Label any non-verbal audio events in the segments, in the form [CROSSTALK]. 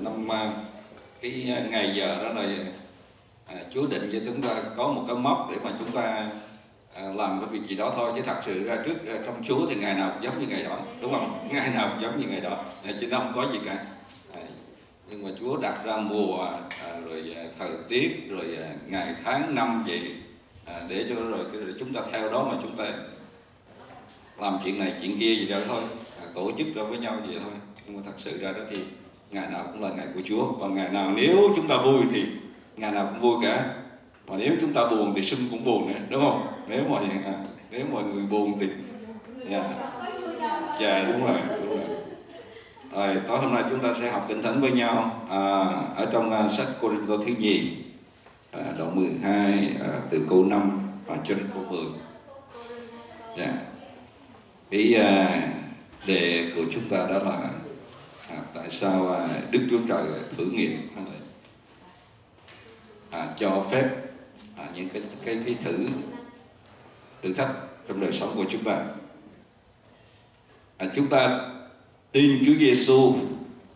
năm cái à, ngày giờ đó là à, Chúa định cho chúng ta có một cái mốc để mà chúng ta à, làm cái việc gì đó thôi. Chứ thật sự ra trước à, trong Chúa thì ngày nào cũng giống như ngày đó đúng không? Ngày nào cũng giống như ngày đó. À, chứ nó không có gì cả. À, nhưng mà Chúa đặt ra mùa à, rồi à, thời tiết rồi à, ngày tháng năm vậy à, để cho rồi, rồi chúng ta theo đó mà chúng ta làm chuyện này chuyện kia gì đó thôi. À, tổ chức ra với nhau vậy thôi. Nhưng mà thật sự ra đó thì ngày nào cũng là ngày của Chúa. Và ngày nào nếu chúng ta vui thì ngày nào cũng vui cả. Và nếu chúng ta buồn thì sưng cũng buồn nữa đúng không? Nếu mà nếu mọi người buồn thì dạ. Yeah, đúng rồi đúng rồi. Rồi tối hôm nay chúng ta sẽ học kinh thánh với nhau à, ở trong uh, sách Cô-rin-tô thứ nhì à, đoạn 12 à, từ câu 5 và cho đến câu 10 dạ. Cái à, đề của chúng ta đó là à, tại sao à, Đức Chúa Trời thử nghiệm hay là à, cho phép à, những cái cái cái thử thử thách trong đời sống của chúng ta à, chúng ta tin Chúa Giêsu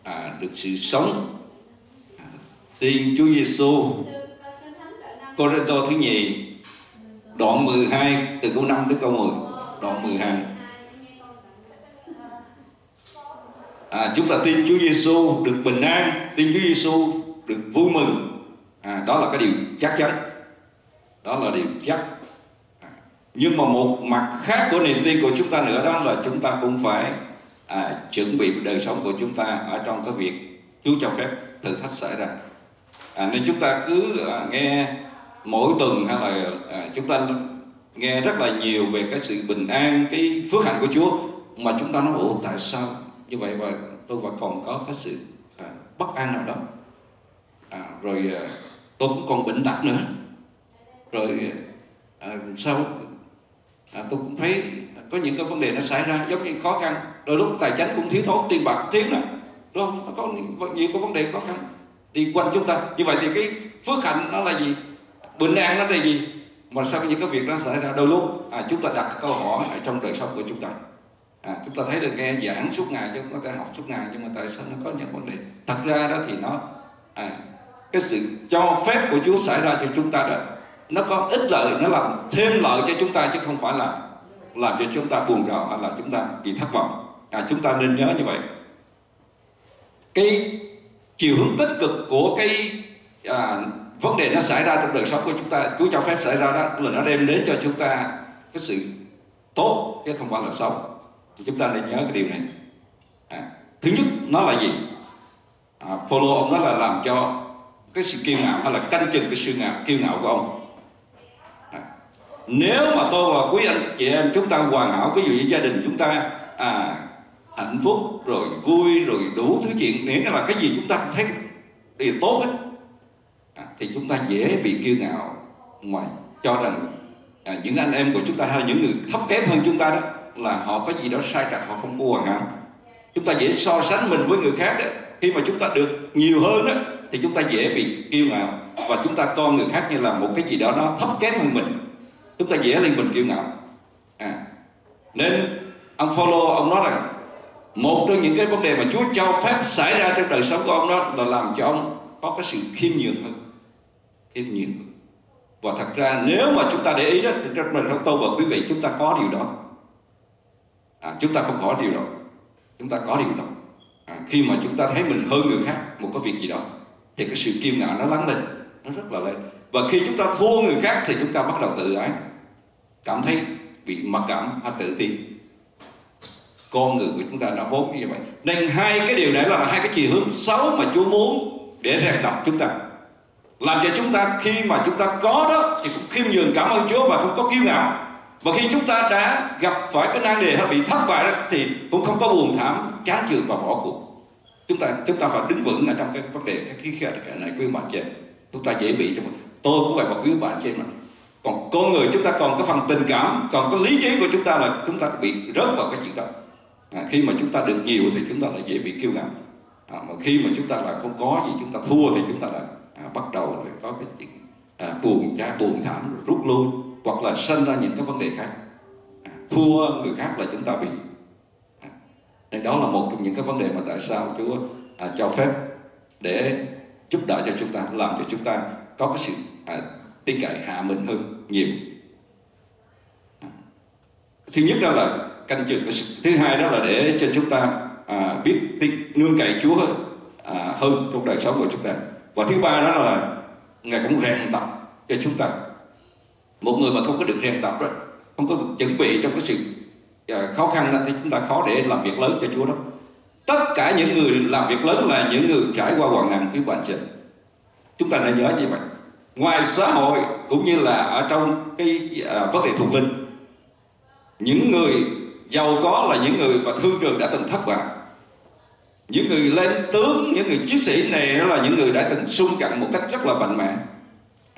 à, được sự sống. À, tin Chúa Giêsu Cô Rê Tô thứ nhì đoạn 12 từ câu 5 tới câu 10 đoạn 12 à, chúng ta tin Chúa Giêsu được bình an tin Chúa Giêsu được vui mừng. À, đó là cái điều chắc chắn. Đó là điều chắc. À, nhưng mà một mặt khác của niềm tin của chúng ta nữa đó là chúng ta cũng phải à, chuẩn bị đời sống của chúng ta ở trong cái việc Chúa cho phép thử thách xảy ra. À, nên chúng ta cứ à, nghe mỗi tuần hay là à, chúng ta nghe rất là nhiều về cái sự bình an cái phước hạnh của Chúa mà chúng ta nói ủa tại sao như vậy và tôi vẫn còn có cái sự à, bất an nào đó. À, rồi à, tôi cũng còn bệnh tật nữa. Rồi à, sau à, tôi cũng thấy có những cái vấn đề nó xảy ra giống như khó khăn. Đôi lúc tài chính cũng thiếu thốn tiền bạc thiếu nè đúng không? Nó có nhiều cái vấn đề khó khăn đi quanh chúng ta. Như vậy thì cái phước hạnh nó là gì? Bình an nó là gì? Mà sao những cái việc đó xảy ra đôi lúc à, chúng ta đặt câu hỏi ở trong đời sống của chúng ta à, chúng ta thấy được nghe giảng suốt ngày chứ chúng ta học suốt ngày nhưng mà tại sao nó có những vấn đề? Thật ra đó thì nó à, cái sự cho phép của Chúa xảy ra cho chúng ta đó nó có ích lợi nó làm thêm lợi cho chúng ta chứ không phải là làm cho chúng ta buồn rầu hay là chúng ta bị thất vọng. À, chúng ta nên nhớ như vậy. Cái chiều hướng tích cực của cái à, vấn đề nó xảy ra trong đời sống của chúng ta Chúa cho phép xảy ra đó là nó đem đến cho chúng ta cái sự tốt chứ không phải là xấu thì chúng ta nên nhớ cái điều này. À, thứ nhất nó là gì? À, follow ông đó là làm cho cái sự kiêu ngạo hay là canh chừng cái sự ngạo kiêu ngạo của ông. À, nếu mà tôi và quý anh chị em chúng ta hoàn hảo ví dụ như gia đình chúng ta à, hạnh phúc rồi vui rồi đủ thứ chuyện miễn là cái gì chúng ta thấy điều tốt hết. À, thì chúng ta dễ bị kiêu ngạo ngoài cho rằng à, những anh em của chúng ta hay là những người thấp kém hơn chúng ta đó là họ có gì đó sai trật họ không mua hả? Chúng ta dễ so sánh mình với người khác đấy. Khi mà chúng ta được nhiều hơn đó thì chúng ta dễ bị kiêu ngạo và chúng ta coi người khác như là một cái gì đó nó thấp kém hơn mình. Chúng ta dễ lên mình kiêu ngạo. À. nên ông follow ông nói rằng, một trong những cái vấn đề mà Chúa cho phép xảy ra trong đời sống của ông đó là làm cho ông có cái sự khiêm nhường hơn. Khiêm nhường hơn. Và thật ra nếu mà chúng ta để ý đó, thì trong đời sống tôi và quý vị, chúng ta có điều đó à, chúng ta không có điều đó. Chúng ta có điều đó. À, khi mà chúng ta thấy mình hơn người khác một cái việc gì đó thì cái sự kiêu ngạo nó lắng lên nó rất là lên. Và khi chúng ta thua người khác thì chúng ta bắt đầu tự ái. Cảm thấy bị mặc cảm hay tự ti. Con người của chúng ta nó vốn như vậy. Nên hai cái điều này là hai cái chiều hướng xấu mà Chúa muốn để rèn tập chúng ta. Làm cho chúng ta khi mà chúng ta có đó thì cũng khiêm nhường cảm ơn Chúa và không có kiêu ngạo và khi chúng ta đã gặp phải cái nan đề hay bị thất bại đó, thì cũng không có buồn thảm chán chường và bỏ cuộc chúng ta chúng ta phải đứng vững ở trong cái vấn đề cái khí khía cái này quý bạn chị chúng ta dễ bị trong tôi cũng vậy mà quý bạn chị mà còn con người chúng ta còn cái phần tình cảm còn cái lý trí của chúng ta là chúng ta bị rớt vào cái chuyện đó à, khi mà chúng ta được nhiều thì chúng ta lại dễ bị kiêu ngạo à, mà khi mà chúng ta là không có gì chúng ta thua thì chúng ta là à, bắt đầu rồi có cái chuyện à, buồn cha buồn thảm rút lui hoặc là sinh ra những cái vấn đề khác. À, thua người khác là chúng ta bị. À, nên đó là một trong những cái vấn đề mà tại sao Chúa à, cho phép để giúp đỡ cho chúng ta làm cho chúng ta có cái sự à, tin cậy hạ mình hơn nhiều. À, thứ nhất đó là canh chừng thứ hai đó là để cho chúng ta à, biết tin nương cậy Chúa hơn, à, hơn trong đời sống của chúng ta. Và thứ ba đó là ngài cũng rèn tập cho chúng ta một người mà không có được rèn tập đó không có được chuẩn bị trong cái sự à, khó khăn đó thì chúng ta khó để làm việc lớn cho Chúa đó. Tất cả những người làm việc lớn là những người trải qua hoàn nạn cái hoàn trình chúng ta nên nhớ như vậy. Ngoài xã hội cũng như là ở trong cái à, vấn đề thuộc linh những người giàu có là những người mà thương trường đã từng thất vọng. Những người lên tướng những người chiến sĩ này đó là những người đã từng xung cận một cách rất là mạnh mẽ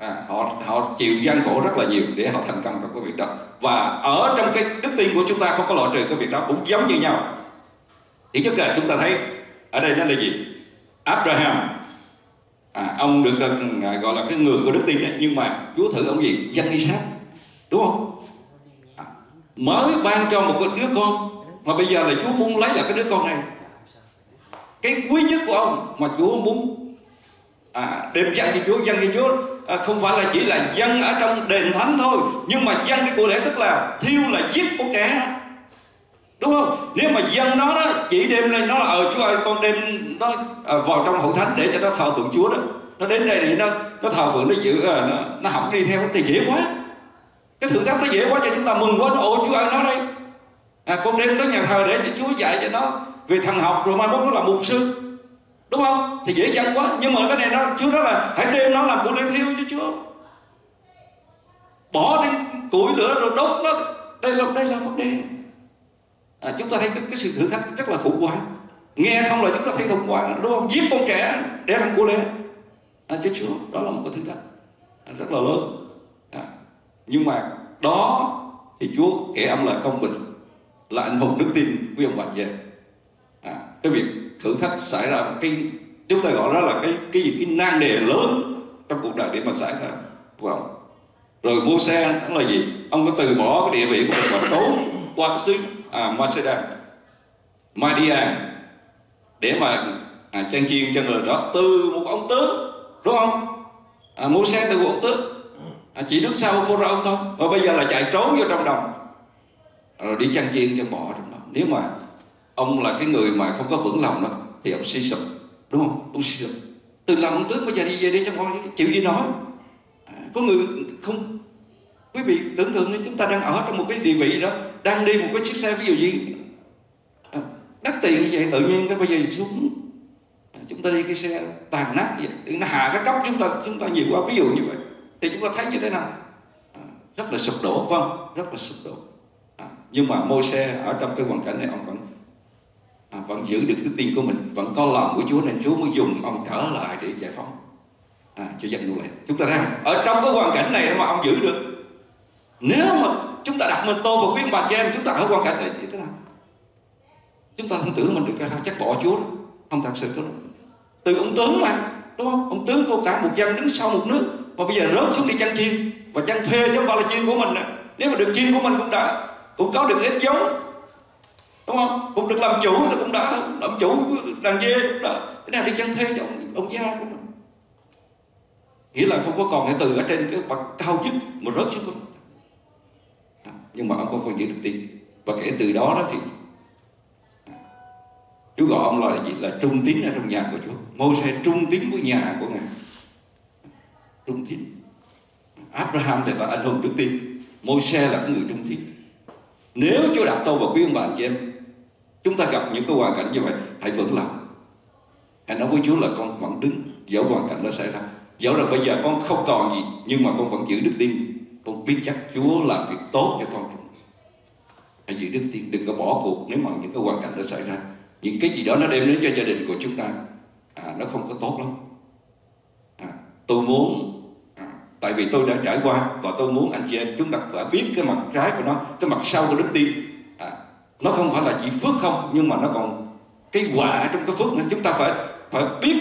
à, họ họ chịu gian khổ rất là nhiều để họ thành công trong cái việc đó. Và ở trong cái đức tin của chúng ta không có loại trừ cái việc đó cũng giống như nhau. Thì nhất là chúng ta thấy ở đây nó là gì? Abraham à, ông được à, gọi là cái người của đức tin đấy nhưng mà Chúa thử ông gì? Dân Isaac đúng không? À, mới ban cho một cái đứa con mà bây giờ là Chúa muốn lấy lại cái đứa con này. Cái quý nhất của ông mà Chúa muốn à, đem dân cho Chúa dân cho Chúa à, không phải là chỉ là dân ở trong đền thánh thôi nhưng mà dân cái của lễ tức là thiêu là giết của kẻ. Đúng không? Nếu mà dân nó đó chỉ đem lên nó là ờ chúa ơi con đem nó à, ờ, vào trong hậu thánh để cho nó thờ phượng chúa đó. Nó đến đây thì nó nó thờ phượng nó giữ à, nó nó học đi theo thì dễ quá. Cái thử thách nó dễ quá cho chúng ta mừng quá nó ồ chúa ơi nó đây. À, con đem tới nhà thờ để cho chúa dạy cho nó về thần học rồi mai mốt nó là mục sư đúng không? Thì dễ dàng quá. Nhưng mà cái này nó chúa đó là hãy đem nó làm của lễ thiêu cho chúa. Bỏ đi củi lửa rồi đốt nó. Đây là đây là vấn đề. À, chúng ta thấy cái, cái sự thử thách rất là khủng hoảng. Nghe không là chúng ta thấy khủng hoảng đúng không? Giết con trẻ để làm của lễ à, cho chúa đó là một cái thử thách à, rất là lớn. À, nhưng mà đó thì chúa kể ông là công bình là anh hùng đức tin quý ông bạn về à, cái việc thử thách xảy ra. Cái chúng ta gọi đó là cái cái gì? Cái nan đề lớn trong cuộc đời để mà xảy ra. Của rồi mua xe đó là gì? Ông có từ bỏ cái địa vị của mình và trốn qua cái xứ à, Macedonia Madia để mà à, trang chiên cho người đó từ một ông tướng đúng không? À, mua xe từ một ông tướng. À, chỉ đứng sau phô ra ông thôi. Và bây giờ là chạy trốn vô trong đồng. Rồi đi trang chiên cho bỏ trong đồng. Nếu mà ông là cái người mà không có vững lòng đó thì ông suy sụp đúng không? Ông suy sụp. Từ làm ông tướng bây giờ đi về đi cho coi chịu gì nói. À, có người không? Quý vị tưởng tượng chúng ta đang ở trong một cái địa vị đó đang đi một cái chiếc xe ví dụ như à, đắt tiền như vậy tự nhiên cái bây giờ xuống. À, chúng ta đi cái xe tàn nát vậy nó hạ cái cấp chúng ta chúng ta nhiều quá ví dụ như vậy thì chúng ta thấy như thế nào? À, rất là sụp đổ không? Rất là sụp đổ. À, nhưng mà môi xe ở trong cái hoàn cảnh này ông vẫn à, vẫn giữ được đức tin của mình vẫn có lòng của Chúa nên Chúa mới dùng ông trở lại để giải phóng. À, cho dân nô lệ chúng ta thấy không? ở trong cái hoàn cảnh này mà ông giữ được. Nếu mà chúng ta đặt mình tô vào quý bà cho em chúng ta ở hoàn cảnh này thì thế nào? Chúng ta không tưởng mình được ra sao chắc bỏ Chúa đó. không thật sự đó từ ông tướng mà đúng không? Ông tướng của cả một dân đứng sau một nước. Mà bây giờ rớt xuống đi chăn chiên. Và chăn thuê chứ không phải là chiên của mình nè. Nếu mà được chiên của mình cũng đã cũng có được ít giống đúng không? Cũng được làm chủ thì cũng đã. Làm chủ đàn dê cũng đã. Cái nào đi chăn thuê cho ông, ông gia của mình? Nghĩa là không có còn cái từ ở trên cái bậc cao nhất mà rớt xuống à, nhưng mà ông không còn giữ được tin và kể từ đó đó thì à, Chúa gọi ông là gì? Là trung tín ở trong nhà của Chúa. Môi xe trung tín của nhà của ngài. Trung tín. Abraham thì là anh hùng đức tin. Môi xe là cái người trung tín. Nếu Chúa đặt tôi vào quý ông bà anh chị em chúng ta gặp những cái hoàn cảnh như vậy hãy vững lòng. Hãy nói với Chúa là con vẫn đứng dẫu hoàn cảnh nó xảy ra. Dẫu là bây giờ con không còn gì nhưng mà con vẫn giữ đức tin. Con biết chắc Chúa làm việc tốt cho con hãy giữ đức tin đừng có bỏ cuộc nếu mà những cái hoàn cảnh nó xảy ra. Những cái gì đó nó đem đến cho gia đình của chúng ta à, nó không có tốt lắm. À, tôi muốn à, tại vì tôi đã trải qua và tôi muốn anh chị em chúng ta phải biết cái mặt trái của nó cái mặt sau của đức tin. À, nó không phải là chỉ phước không nhưng mà nó còn cái quả trong cái phước nên chúng ta phải phải biết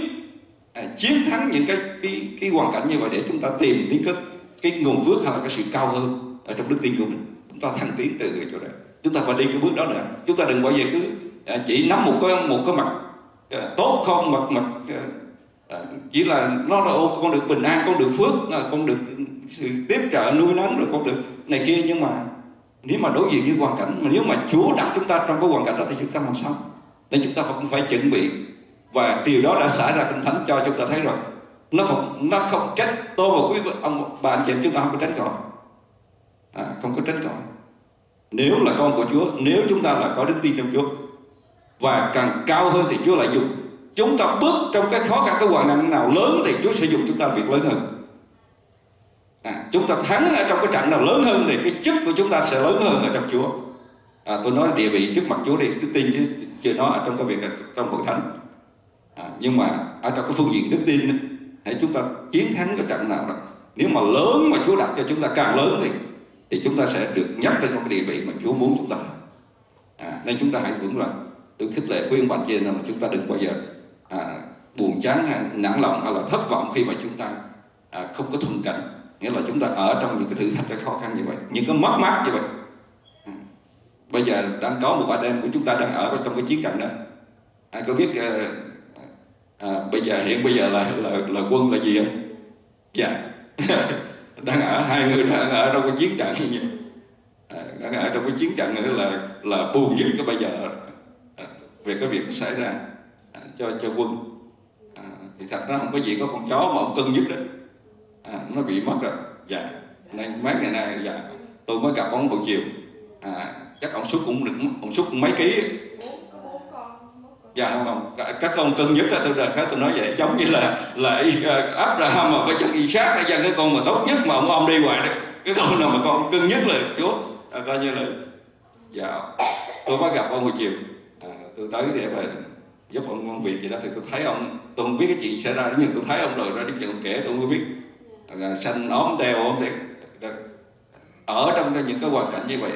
à, chiến thắng những cái cái cái hoàn cảnh như vậy để chúng ta tìm đến cái cái nguồn phước hay là cái sự cao hơn ở trong đức tin của mình. Chúng ta thăng tiến từ cái chỗ đó chúng ta phải đi cái bước đó nữa. Chúng ta đừng bao giờ cứ à, chỉ nắm một cái một cái mặt à, tốt không mặt mặt à, à chỉ là nó là ô con được bình an con được phước à, con được sự tiếp trợ nuôi nấng rồi con được này kia. Nhưng mà nếu mà đối diện với hoàn cảnh mà nếu mà Chúa đặt chúng ta trong cái hoàn cảnh đó thì chúng ta làm sao? Nên chúng ta cũng phải chuẩn bị. Và điều đó đã xảy ra kinh thánh cho chúng ta thấy rồi. Nó không nó không trách tôi và quý ông bà anh chị em chúng ta không có tránh khỏi à, không có tránh khỏi nếu là con của Chúa nếu chúng ta là có đức tin trong Chúa và càng cao hơn thì Chúa lại dùng. Chúng ta bước trong cái khó khăn cái hoàn nạn nào lớn thì Chúa sẽ dùng chúng ta việc lớn hơn à, chúng ta thắng ở trong cái trận nào lớn hơn thì cái chức của chúng ta sẽ lớn hơn ở trong Chúa. À, tôi nói địa vị trước mặt Chúa đi. Đức tin chứ chưa nói ở trong cái việc trong hội thánh. À, nhưng mà ở trong cái phương diện đức tin hãy chúng ta chiến thắng cái trận nào đó. Nếu mà lớn mà Chúa đặt cho chúng ta càng lớn thì thì chúng ta sẽ được nhắc lên một cái địa vị mà Chúa muốn chúng ta à, nên chúng ta hãy vững lòng tôi khích lệ khuyên bạn chị là chúng ta đừng bao giờ à, buồn chán hay nản lòng hay là thất vọng khi mà chúng ta à, không có thuận cảnh nghĩa là chúng ta ở trong những cái thử thách cái khó khăn như vậy những cái mất mát như vậy. À, bây giờ đang có một anh em của chúng ta đang ở trong cái chiến trận đó. Ai có biết à, à, bây giờ hiện bây giờ là là, là quân là gì không? Dạ. [LAUGHS] Đang ở hai người đang ở trong cái chiến trận như vậy. À, đang ở trong cái chiến trận nữa là là buồn nhất cái bây giờ về cái việc xảy ra cho cho quân. À, thì thật ra không có gì có con chó mà ông cưng nhất đấy à, nó bị mất rồi. Dạ. Nên mấy ngày nay dạ. Tôi mới gặp ông hồi chiều. À, chắc ông xuất cũng được ông xuất mấy ký dạ không không. Các con cưng nhất là tôi đời khác tôi nói vậy. Giống như là là Abraham mà với chân Isaac hay dân cái con mà tốt nhất mà ông ông đi hoài đấy. Cái con nào mà con cưng nhất là Chúa. À, coi như là dạ. Tôi mới gặp ông hồi chiều. À, tôi tới để mà giúp ông công việc gì đó thì tôi thấy ông tôi không biết cái chuyện xảy ra nhưng tôi thấy ông rồi ra đến chừng kể tôi không biết là xanh ốm teo ốm teo ở trong những cái hoàn cảnh như vậy.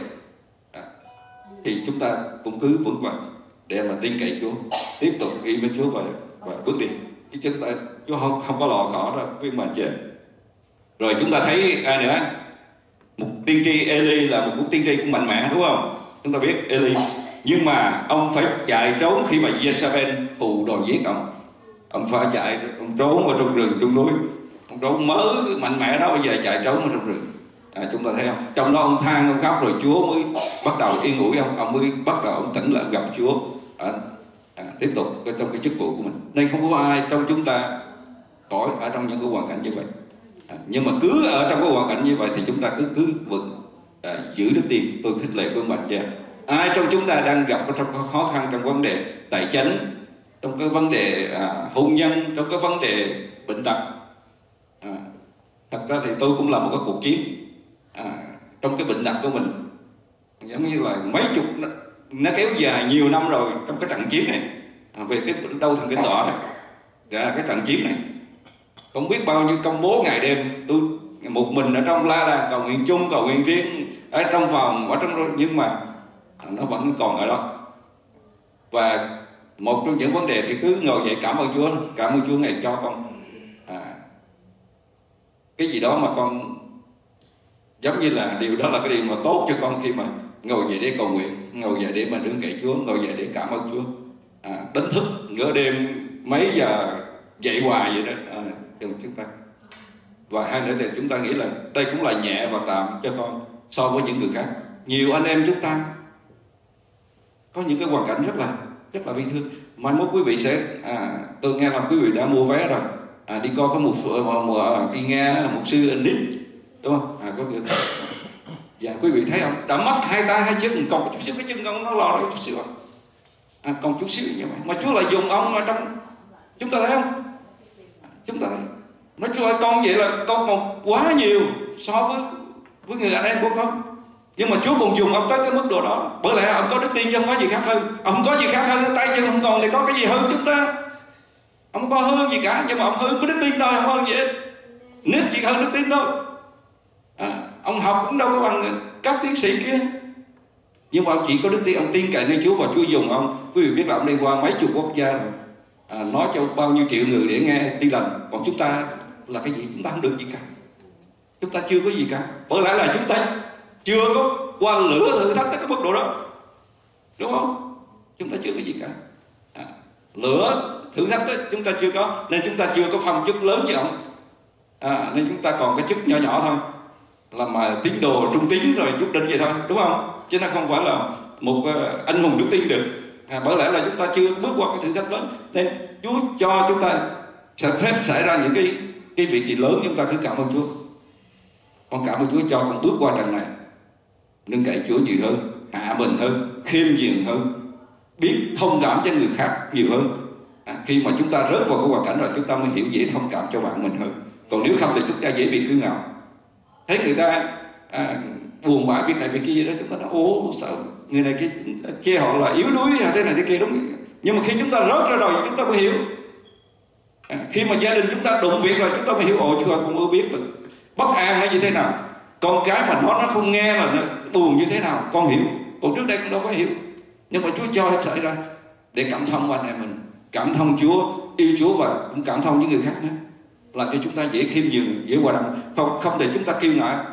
Thì chúng ta cũng cứ vững vàng để mà tin cậy Chúa, tiếp tục y với Chúa và và bước đi. Chứ chúng ta, Chúa không không có lò khó đâu quý mình chị rồi chúng ta thấy ai nữa? Một tiên tri Eli là một cuộc tiên tri cũng mạnh mẽ, đúng không? Chúng ta biết Eli. Nhưng mà ông phải chạy trốn khi mà Jezebel hù đòi giết ông. Ông phải chạy, ông trốn ở trong rừng, trong núi ông trốn mới mạnh mẽ đó bây giờ chạy trốn ở trong rừng. À, chúng ta thấy không? Trong đó ông than ông khóc rồi Chúa mới bắt đầu yên ủi ông ông mới bắt đầu ông tỉnh lại gặp Chúa. À, à, tiếp tục trong cái chức vụ của mình. Nên không có ai trong chúng ta khỏi ở trong những cái hoàn cảnh như vậy. À, nhưng mà cứ ở trong cái hoàn cảnh như vậy thì chúng ta cứ cứ vững à, giữ đức tin tôi khích lệ của bạn cha ai trong chúng ta đang gặp trong khó khăn trong vấn đề tài chính trong cái vấn đề à, hôn nhân trong cái vấn đề bệnh tật thật ra thì tôi cũng là một cái cuộc chiến à, trong cái bệnh nặng của mình. Giống như là mấy chục nó, nó kéo dài nhiều năm rồi trong cái trận chiến này à, về cái đau thần kinh tọa này dạ, cái trận chiến này không biết bao nhiêu công bố ngày đêm tôi một mình ở trong la là cầu nguyện chung cầu nguyện riêng ở trong phòng ở trong nhưng mà nó vẫn còn ở đó. Và một trong những vấn đề thì cứ ngồi dậy cảm ơn Chúa cảm ơn Chúa ngày cho con cái gì đó mà con giống như là điều đó là cái điều mà tốt cho con khi mà ngồi dậy để cầu nguyện ngồi dậy để mà đứng cậy Chúa ngồi dậy để cảm ơn Chúa. À, đánh thức nửa đêm mấy giờ dậy hoài vậy đó. À, chúng ta. Và hai nữa thì chúng ta nghĩ là đây cũng là nhẹ và tạm cho con so với những người khác. Nhiều anh em chúng ta có những cái hoàn cảnh rất là rất là bi thương. Mai mốt quý vị sẽ à, tôi nghe là quý vị đã mua vé rồi à, đi coi có một mùa đi nghe một sư anh nít đúng không? À, có việc dạ quý vị thấy không? Đã mất hai tay hai chân còn chút xíu cái chân ông nó lò ra chút xíu à, còn chút xíu như vậy mà Chúa lại dùng ông ở trong chúng ta thấy không? Chúng ta thấy. Nói Chúa ơi con vậy là con còn quá nhiều so với với người anh em của con. Nhưng mà Chúa còn dùng ông tới cái mức độ đó. Bởi lẽ ông có đức tin chứ không có gì khác hơn. Ông không có gì khác hơn tay chân không còn thì có cái gì hơn chúng ta? Ông có hơn gì cả nhưng mà ông hơn có đức tin thôi không hơn gì hết. Nít chỉ hơn đức tin thôi. À, ông học cũng đâu có bằng các tiến sĩ kia. Nhưng mà ông chỉ có đức tin ông tin cậy nơi Chúa và Chúa dùng ông. Quý vị biết là ông đi qua mấy chục quốc gia rồi. À, nói cho bao nhiêu triệu người để nghe tin lành. Còn chúng ta là cái gì? Chúng ta không được gì cả. Chúng ta chưa có gì cả. Bởi lẽ là chúng ta chưa có qua lửa thử thách tới cái mức độ đó. Đúng không? Chúng ta chưa có gì cả. À, lửa thử thách đó chúng ta chưa có nên chúng ta chưa có phong chức lớn như ông. À, nên chúng ta còn cái chức nhỏ nhỏ thôi là mà tín đồ trung tín rồi chút đinh vậy thôi đúng không? Chứ nó không phải là một à, anh hùng đức tin được. À, bởi lẽ là chúng ta chưa bước qua cái thử thách lớn nên Chúa cho chúng ta sẽ phép xảy ra những cái cái việc gì lớn chúng ta cứ cảm ơn Chúa. Con cảm ơn Chúa cho con bước qua trận này. Nâng cậy Chúa nhiều hơn hạ mình hơn khiêm nhường hơn biết thông cảm cho người khác nhiều hơn à, khi mà chúng ta rớt vào cái hoàn cảnh rồi chúng ta mới hiểu dễ thông cảm cho bạn mình hơn. Còn nếu không thì chúng ta dễ bị cứ ngạo. Thấy người ta à, buồn bã việc này việc kia gì đó chúng ta nói ố sao người này kia chê họ là yếu đuối hay thế này thế kia? Đúng. Nhưng mà khi chúng ta rớt ra rồi chúng ta mới hiểu. À, khi mà gia đình chúng ta đụng việc rồi chúng ta mới hiểu ồ chúa con mới biết được. bất an hay như thế nào. Con cái mà nó nó không nghe là nó buồn như thế nào con hiểu. Còn trước đây con đâu có hiểu. Nhưng mà chúa cho xảy ra để cảm thông anh em mình cảm thông chúa yêu chúa và cũng cảm thông những người khác nữa. Làm cho chúng ta dễ khiêm nhường dễ hòa đồng. Không không để chúng ta kiêu ngạo.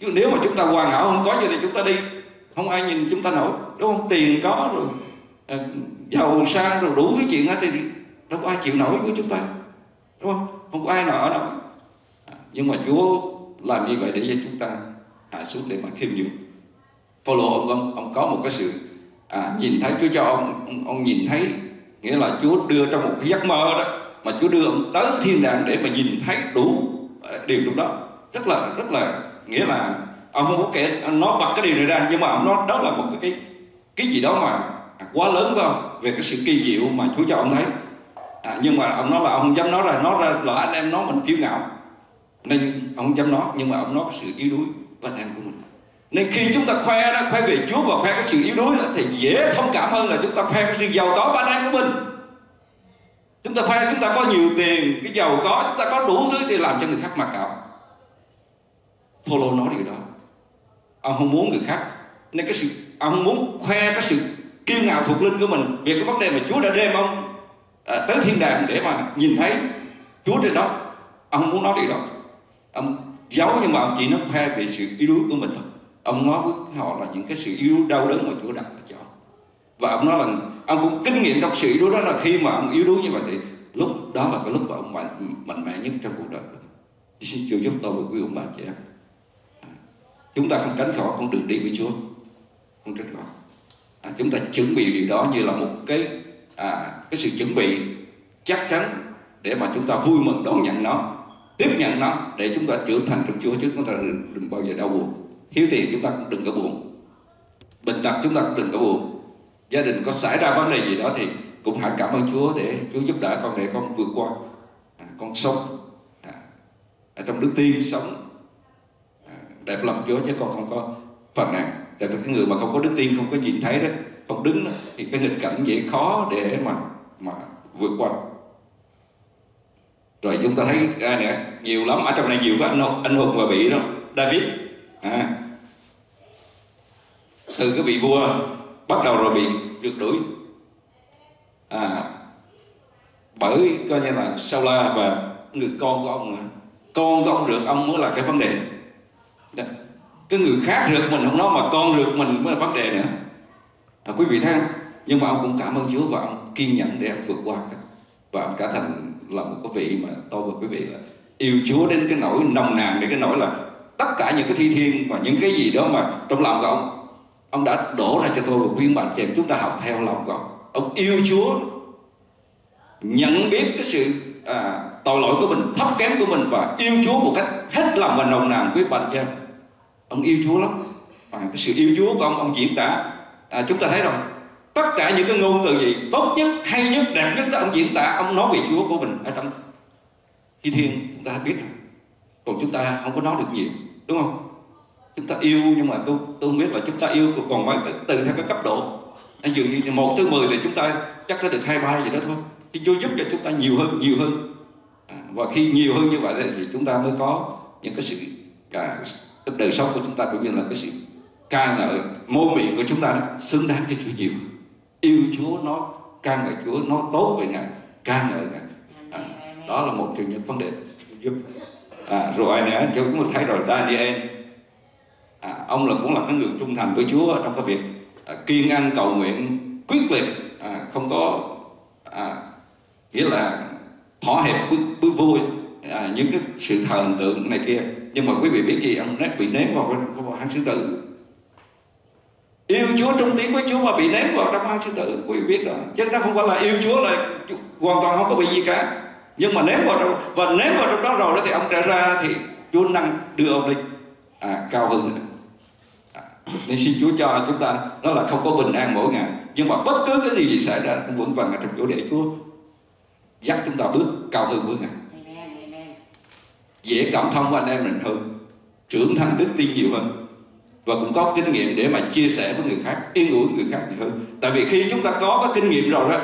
Chứ nếu mà chúng ta hoàn hảo không có gì thì chúng ta đi. Không ai nhìn chúng ta nổi đúng không? Tiền có rồi à, giàu sang rồi đủ cái chuyện hết thì đâu có ai chịu nổi với chúng ta đúng không? Không có ai nọ đâu. À, nhưng mà Chúa làm như vậy để cho chúng ta hạ xuống để mà khiêm nhường. Phaolô ông, ông ông có một cái sự à, nhìn thấy Chúa cho ông, ông ông nhìn thấy nghĩa là Chúa đưa trong một cái giấc mơ đó mà Chúa đưa ông tới thiên đàng để mà nhìn thấy đủ ờ, điều trong đó. Rất là rất là nghĩa là ông không có kể nó bật cái điều này ra nhưng mà ông nói đó là một cái cái, cái gì đó mà à, quá lớn phải không? Về cái sự kỳ diệu mà Chúa cho ông thấy. À, nhưng mà ông nói là ông không dám nói ra nói ra là anh em nói mình kiêu ngạo. Nên ông không dám nói nhưng mà ông nói cái sự yếu đuối và anh em cũng nên khi chúng ta khoe đó khoe về Chúa và khoe cái sự yếu đuối đó, thì dễ thông cảm hơn là chúng ta khoe cái sự giàu có ban anh của mình. Chúng ta khoe chúng ta có nhiều tiền cái giàu có chúng ta có đủ thứ thì làm cho người khác mặc cảm Phaolô nói điều đó. Ông không muốn người khác nên cái sự ông không muốn khoe cái sự kiêu ngạo thuộc linh của mình về cái vấn đề mà Chúa đã đem ông à, tới thiên đàng để mà nhìn thấy Chúa trên đó. Ông không muốn nói điều đó. Ông giấu nhưng mà ông chỉ nói khoe về sự yếu đuối của mình thôi ông nói với họ là những cái sự yếu đau đớn mà Chúa đặt cho và ông nói là ông cũng kinh nghiệm trong sự yếu đuối đó là khi mà ông yếu đuối như vậy thì lúc đó là cái lúc mà ông mạnh mạnh mẽ nhất trong cuộc đời của mình. Xin Chúa giúp tôi và quý ông bà chị em. À, chúng ta không tránh khỏi con đường đi với Chúa. Không tránh khỏi. À, chúng ta chuẩn bị điều đó như là một cái à, cái sự chuẩn bị chắc chắn để mà chúng ta vui mừng đón nhận nó tiếp nhận nó để chúng ta trưởng thành trong Chúa chứ chúng ta đừng, đừng bao giờ đau buồn thiếu tiền chúng ta cũng đừng có buồn. Bệnh tật chúng ta cũng đừng có buồn. Gia đình có xảy ra vấn đề gì đó thì cũng hãy cảm ơn Chúa để Chúa giúp đỡ con để con vượt qua à, con sống à, ở trong đức tin sống à, đẹp lòng Chúa chứ con không có phần nào tại vì cái người mà không có đức tin không có nhìn thấy đó không đứng đó, thì cái nghịch cảnh dễ khó để mà mà vượt qua. Rồi chúng ta thấy ai nữa nhiều lắm ở trong này nhiều các anh hùng anh hùng và bị đó David à, từ cái vị vua bắt đầu rồi bị rượt đuổi. À, bởi coi như là sao la và người con của ông con của ông rượt ông mới là cái vấn đề. Đó. cái người khác rượt mình không nói mà con rượt mình mới là vấn đề nữa. À, quý vị thấy không? Nhưng mà ông cũng cảm ơn Chúa và ông kiên nhẫn để ông vượt qua và ông trở thành là một cái vị mà tôi và quý vị là yêu Chúa đến cái nỗi nồng nàn đến cái nỗi là tất cả những cái thi thiên và những cái gì đó mà trong lòng của ông ông đã đổ ra cho tôi một viên bản chèm chúng ta học theo lòng ông ông yêu Chúa nhận biết cái sự à, tội lỗi của mình thấp kém của mình và yêu Chúa một cách hết lòng và nồng nàn với bản chèm. Ông yêu Chúa lắm. Và cái sự yêu Chúa của ông ông diễn tả à, chúng ta thấy rồi. Tất cả những cái ngôn từ gì tốt nhất hay nhất đẹp nhất đó ông diễn tả ông nói về Chúa của mình ở trong khi thiên. Chúng ta biết rồi. Còn chúng ta không có nói được nhiều đúng không? Chúng ta yêu nhưng mà tôi tôi không biết là chúng ta yêu còn mấy từ theo cái cấp độ. Dường như một tới mười thì chúng ta chắc có được hai ba gì đó thôi. Thì Chúa giúp cho chúng ta nhiều hơn nhiều hơn. À, và khi nhiều hơn như vậy thì chúng ta mới có những cái sự cả cái đời sống của chúng ta cũng như là cái sự ca ngợi môi miệng của chúng ta đó, xứng đáng cho Chúa nhiều yêu Chúa nó ca ngợi Chúa nó tốt về Ngài ca ngợi Ngài. À, đó là một trong những vấn đề giúp. À, rồi ai nữa? Chúng ta thấy rồi Daniel à, ông là cũng là cái người trung thành với Chúa trong cái việc à, kiên ăn cầu nguyện quyết liệt. À, không có à, nghĩa là thỏa hiệp bước, bước vui. À, những cái sự thờ hình tượng này kia. Nhưng mà quý vị biết gì? Ông nét bị ném vào, vào hang sư tử. Yêu Chúa trung tín với Chúa mà bị ném vào trong hang sư tử. Quý vị biết đó chứ nó không phải là yêu Chúa là hoàn toàn không có bị gì cả. Nhưng mà ném vào trong và ném vào trong đó rồi đó thì ông trở ra thì Chúa năng đưa ông lên à, cao hơn nữa nên xin Chúa cho chúng ta nó là không có bình an mỗi ngày. Nhưng mà bất cứ cái gì xảy ra, cũng vững vàng ở trong chỗ để Chúa dắt chúng ta bước cao hơn mỗi ngày. Dễ cảm thông với anh em mình hơn, trưởng thành đức tin nhiều hơn, và cũng có kinh nghiệm để mà chia sẻ với người khác, yên ủi người khác nhiều hơn. Tại vì khi chúng ta có cái kinh nghiệm rồi đó,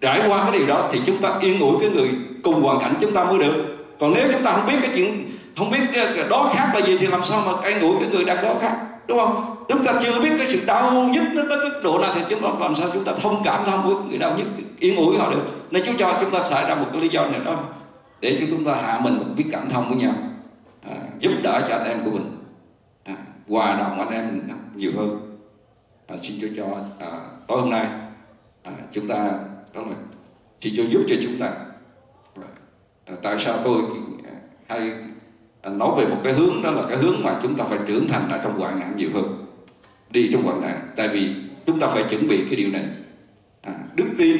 trải qua cái điều đó thì chúng ta yên ủi cái người cùng hoàn cảnh chúng ta mới được. Còn nếu chúng ta không biết cái chuyện, không biết cái đó khác là gì thì làm sao mà yên ủi cái người đang đó khác? Đúng không? Chúng ta chưa biết cái sự đau nhất nó tới cái độ nào thì chúng ta làm sao chúng ta thông cảm thông với người đau nhất yên ủi họ được. Nên Chúa cho chúng ta xảy ra một cái lý do này đó để cho chúng ta hạ mình một biết cảm thông với nhau à, giúp đỡ cho anh em của mình à, hòa đồng anh em mình nhiều hơn. À, xin Chúa cho à, tối hôm nay à, chúng ta đó là chỉ cho giúp cho chúng ta. À, tại sao tôi à, hay nói về một cái hướng đó là cái hướng mà chúng ta phải trưởng thành ở trong hoạn nạn nhiều hơn. Đi trong hoạn nạn. Tại vì chúng ta phải chuẩn bị cái điều này. À, đức tin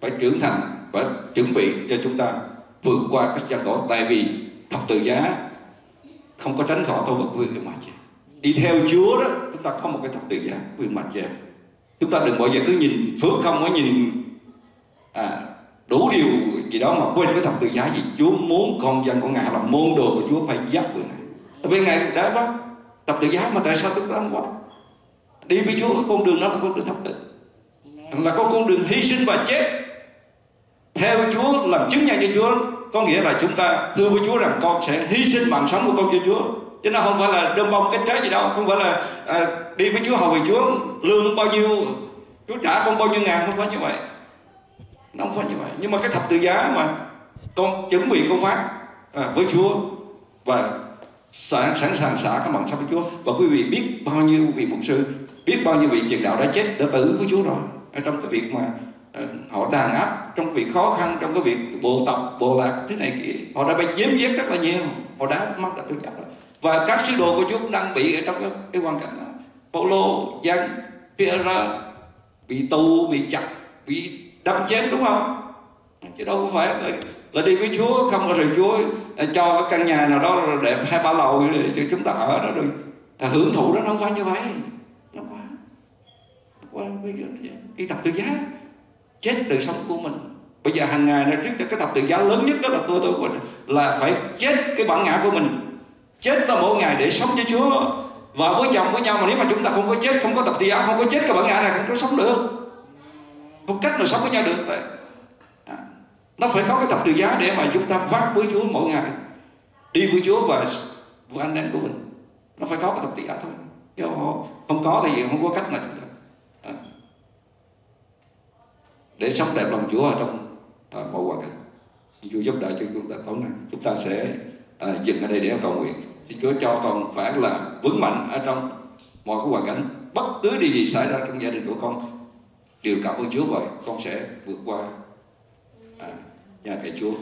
phải trưởng thành phải chuẩn bị cho chúng ta vượt qua các gian khổ tại vì thập tự giá không có tránh khỏi tôi vật quyền mặt đi theo Chúa đó chúng ta có một cái thập tự giá quyền mặt về chúng ta đừng bao giờ cứ nhìn phước không có nhìn à, đủ điều gì đó mà quên cái thập tự giá gì. Chúa muốn con dân của Ngài là môn đồ của Chúa phải dắt người này tại vì Ngài đã có thập tự giá mà tại sao chúng ta không có đi với Chúa con đường đó là con đường thập tự. Là có con đường hy sinh và chết. Theo Chúa làm chứng nhân cho Chúa có nghĩa là chúng ta thưa với Chúa rằng con sẽ hy sinh mạng sống của con cho Chúa. Chứ nó không phải là đơm bông cái trái gì đâu không phải là à, đi với Chúa hầu về Chúa lương bao nhiêu Chúa trả con bao nhiêu ngàn không phải như vậy nó không phải như vậy. Nhưng mà cái thập tự giá mà con chuẩn bị con phát à, với Chúa và sẵn, sẵn sàng xả các mạng sắp với Chúa. Và quý vị biết bao nhiêu vị mục sư biết bao nhiêu vị truyền đạo đã chết đã tử với Chúa rồi. Ở trong cái việc mà à, họ đàn áp trong việc khó khăn trong cái việc bộ tộc bộ lạc thế này kia họ đã bị chiếm giết rất là nhiều. Họ đã mất thập tự giá rồi. Và các sứ đồ của Chúa cũng đang bị ở trong cái, cái hoàn cảnh đó. Paulo, Giăng, Pierre bị tù, bị chặt, bị đâm chém đúng không? Chứ đâu phải là, là đi với Chúa không có rồi Chúa à, cho cái căn nhà nào đó đẹp hai ba lầu cho chúng ta ở đó rồi. À, hưởng thụ đó không phải như vậy. Nó quá quá bây giờ cái tập tự giá. Chết đời sống của mình. Bây giờ hàng ngày nó trước cái tập tự giá lớn nhất đó là tôi tôi mình là phải chết cái bản ngã của mình. Chết là mỗi ngày để sống cho Chúa. Vợ với chồng với nhau mà nếu mà chúng ta không có chết không có tập tự giá không có chết cái bản ngã này không có sống được không cách nào sống với nhau được vậy? À, nó phải có cái tập tự giá để mà chúng ta vác với Chúa mỗi ngày. Đi với Chúa và với anh em của mình. Nó phải có cái tập tự giá thôi. Chứ không có thì không có cách nào chúng ta à, để sống đẹp lòng Chúa ở trong à, mọi hoàn cảnh. Chúa giúp đỡ cho chúng ta tối nay. Chúng ta sẽ à, dừng ở đây để cầu nguyện. Thì Chúa cho con phải là vững mạnh ở trong mọi cái hoàn cảnh bất cứ điều gì xảy ra trong gia đình của con đều cảm ơn Chúa vậy con sẽ vượt qua à, nhà thầy Chúa.